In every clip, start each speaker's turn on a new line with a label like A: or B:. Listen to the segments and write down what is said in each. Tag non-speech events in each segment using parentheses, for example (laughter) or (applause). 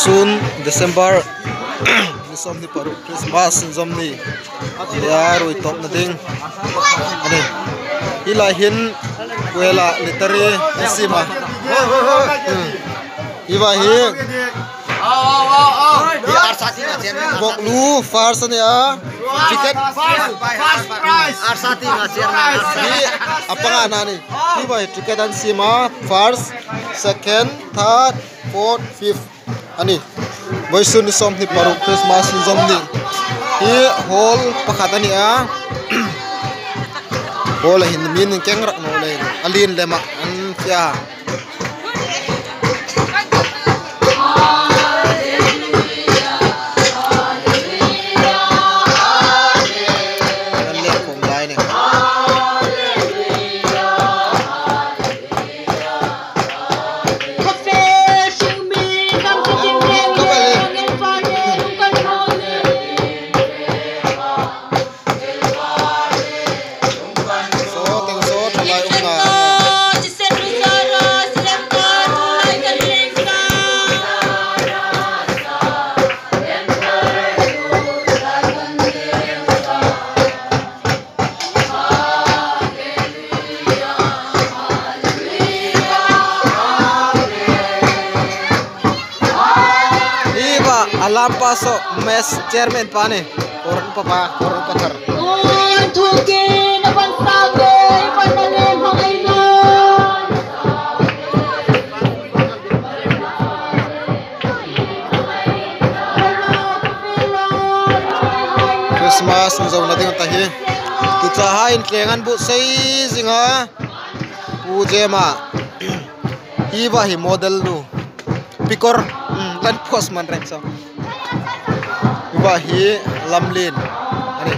A: soon December ni som ni paru Christmas zom ni ya roi top na ding ani ila hin wela litari sima iwa hi. Bok lu fars ni a ticket
B: Arsati ngasir
A: ni apa nga na ni? Iwa ticket an sima first second third fourth fifth ani boy sun ni som ni paru Christmas zom ni. Hi hall pakhat ani a. Hall hin min keng rak no le. Alin lema an kya iba alam paso mes chairman pane koran papa koran
C: luôn.
A: christmas nu zau na ding ta hi tu cha ha in tlengan bu sei zinga. Pu je ma. Iba hi model nu pikor lan pos man rek so iba hi lamlin ani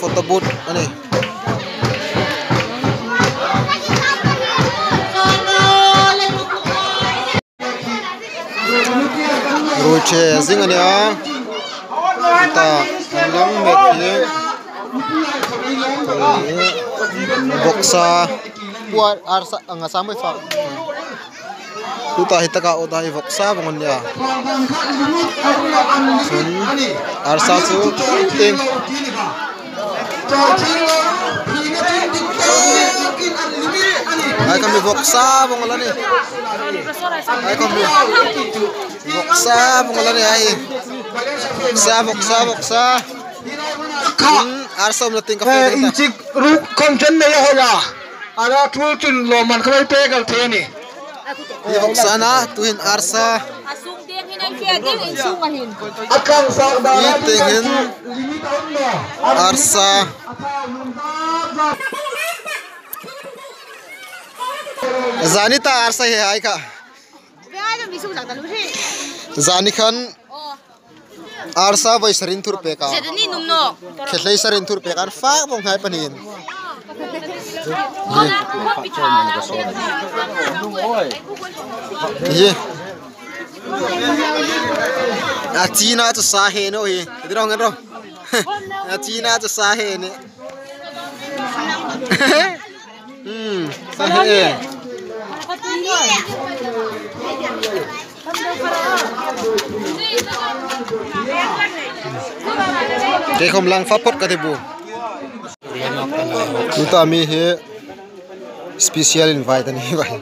A: photo booth. Ani
C: Sana, lên một cuộc
A: ru lang met hi boksa. Buat arsa anga sampai fa tu ta hitaka o ta hi boksa bangon ya sun arsa su ting ai kami boksa bangon ni. Ai kami boksa bangon ni ai boksa boksa boksa Hmm, arsa um ting ka
D: Eh,
A: ta
D: inchik ru content ne hoya ara chun lo man khamai pe kal the ni
A: hi boksa na tu hin arsa
D: akang sa da
A: Ni tingin
D: limi taun no
A: arsa zani ta arsa. He ai ka? Zani khan arsa bai sarin thur pe ka
C: jadi ni num no.
A: khetlei sarin thur pe kan fa bong hai panin ye a china chu sa he no hi idirong ro a china chu sa he ni hmm sa he ke khom lang fa pot ka te bu tu ta mi he special invite ani bai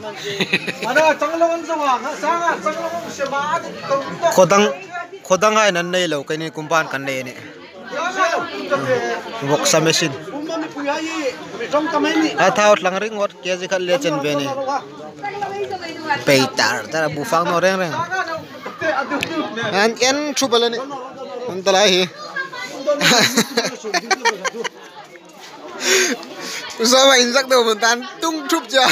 D: ada changlong
A: khodang khodang ai nan nei lo kai ni kumban kan nei bok a thaut lang ring wat ke ji khal le chen be ni peitar tara bufang no reng reng. An en chupala ni. An tala hi eh. (laughs) sao mà injak đâu mà tan tung, chup cho (laughs)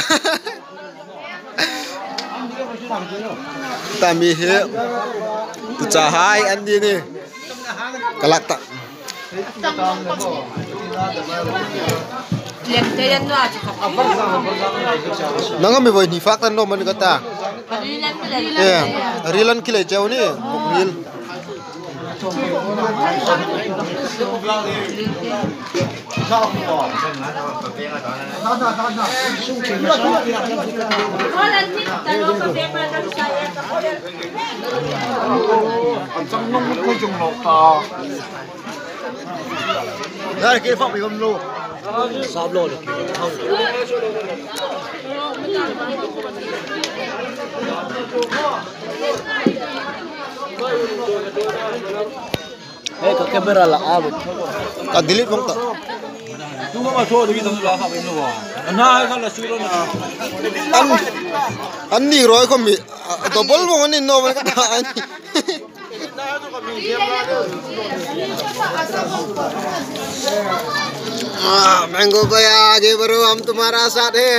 A: ta mi hi tu cha hai anh đi nè kalak ta
C: lem te yan no chu khap
A: apar za nangam be ni fak sao no man ka
C: ta. Rilan kile.
A: eh rilan kile chau ni ril Đây là kia phòng bị con lô.
D: Eh,
A: ni roi ko mi double mo ni no man ka ta an. Ah, mango भैया आगे बढ़ो हम तुम्हारा साथ है।